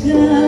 sky